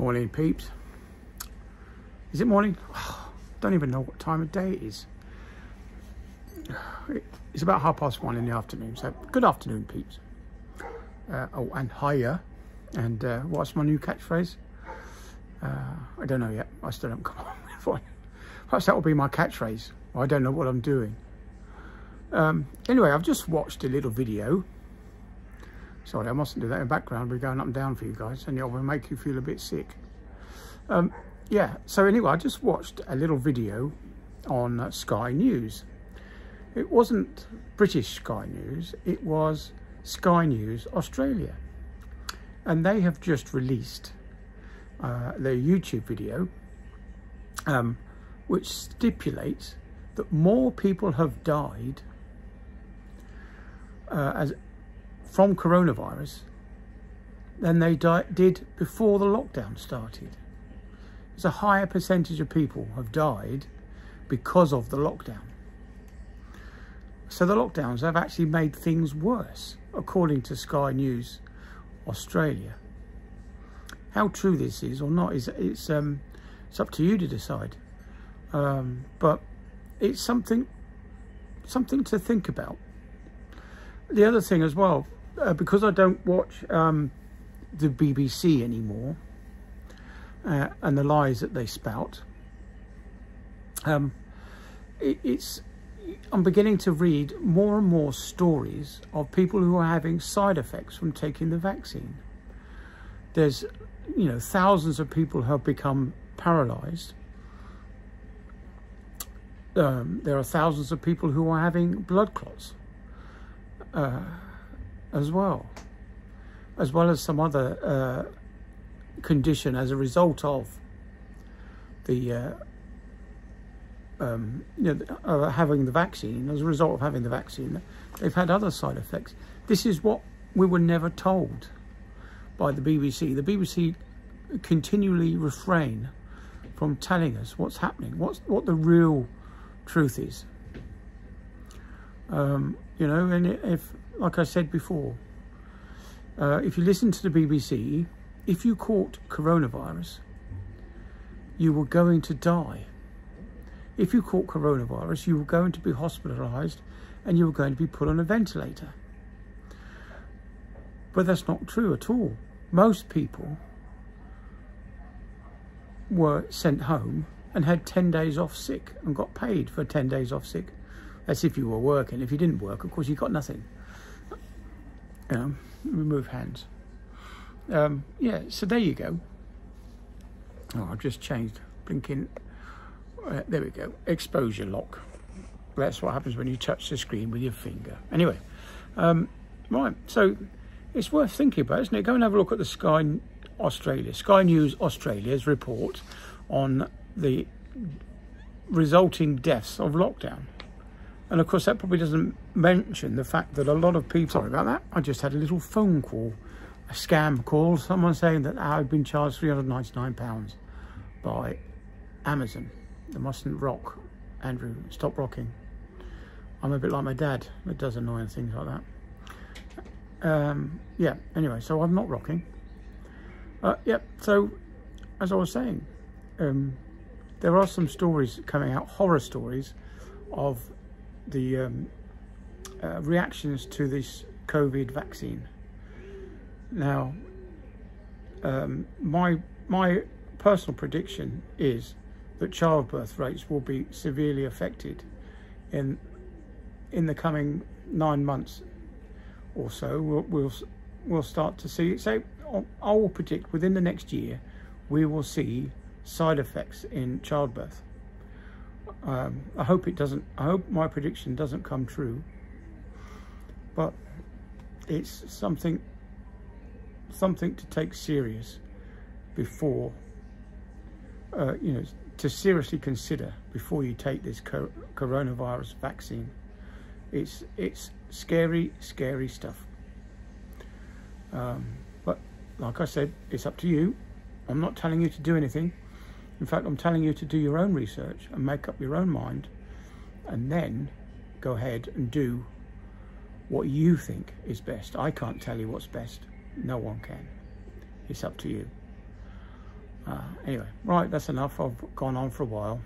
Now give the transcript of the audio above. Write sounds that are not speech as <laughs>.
Morning, peeps. Is it morning? <sighs> don't even know what time of day it is. <sighs> It's about half past one in the afternoon, so good afternoon, peeps. Uh, oh, and hiya. And uh, what's my new catchphrase? Uh, I don't know yet. I still haven't <laughs> come up with one. Perhaps that will be my catchphrase. I don't know what I'm doing. Um, anyway, I've just watched a little video. Sorry, I mustn't do that in the background. We're going up and down for you guys, and it will make you feel a bit sick. Um, yeah, so anyway, I just watched a little video on uh, Sky News. It wasn't British Sky News, it was Sky News Australia. And they have just released uh, their YouTube video, um, which stipulates that more people have died uh, as from coronavirus than they did before the lockdown started. There's a higher percentage of people have died because of the lockdown. So the lockdowns have actually made things worse, according to Sky News Australia. How true this is or not is it's um, it's up to you to decide. Um, but it's something something to think about. The other thing as well, uh, because I don't watch um, the BBC anymore uh, and the lies that they spout, um, it, it's I'm beginning to read more and more stories of people who are having side effects from taking the vaccine. There's, you know, thousands of people who have become paralyzed. Um, there are thousands of people who are having blood clots uh, as well, as well as some other uh, condition as a result of the uh, um, you know, uh, having the vaccine. As a result of having the vaccine, they've had other side effects. This is what we were never told by the BBC. The BBC continually refrain from telling us what's happening, what's what the real truth is. Um, you know, and if, like I said before, uh, if you listen to the BBC, if you caught coronavirus, you were going to die. If you caught coronavirus, you were going to be hospitalised and you were going to be put on a ventilator. But that's not true at all. Most people were sent home and had 10 days off sick and got paid for 10 days off sick. That's if you were working. If you didn't work, of course, you got nothing. You know, remove hands. Um, yeah, so there you go. Oh, I've just changed. Blinking. Uh, there we go. Exposure lock. That's what happens when you touch the screen with your finger. Anyway, um, right. So it's worth thinking about, isn't it? Go and have a look at the Sky Australia, Sky News Australia's report on the resulting deaths of lockdown. And of course, that probably doesn't mention the fact that a lot of people. Sorry about that. I just had a little phone call, a scam call. Someone saying that I had been charged £399 by Amazon. I mustn't rock, Andrew. Stop rocking. I'm a bit like my dad that does annoying things like that. Um, yeah, anyway, so I'm not rocking. Uh, yep, yeah, so as I was saying, um, there are some stories coming out, horror stories, of the um, uh, reactions to this COVID vaccine. Now, um, my my personal prediction is that childbirth rates will be severely affected in in the coming nine months or so. We'll we'll, we'll start to see. So I will predict within the next year we will see side effects in childbirth. Um, I hope it doesn't, I hope my prediction doesn't come true, but it's something, something to take serious before, uh, you know, to seriously consider before you take this co coronavirus vaccine. It's, it's scary, scary stuff. Um, but like I said, it's up to you. I'm not telling you to do anything. In fact, I'm telling you to do your own research and make up your own mind and then go ahead and do what you think is best. I can't tell you what's best. No one can. It's up to you. Uh, anyway, right, that's enough. I've gone on for a while.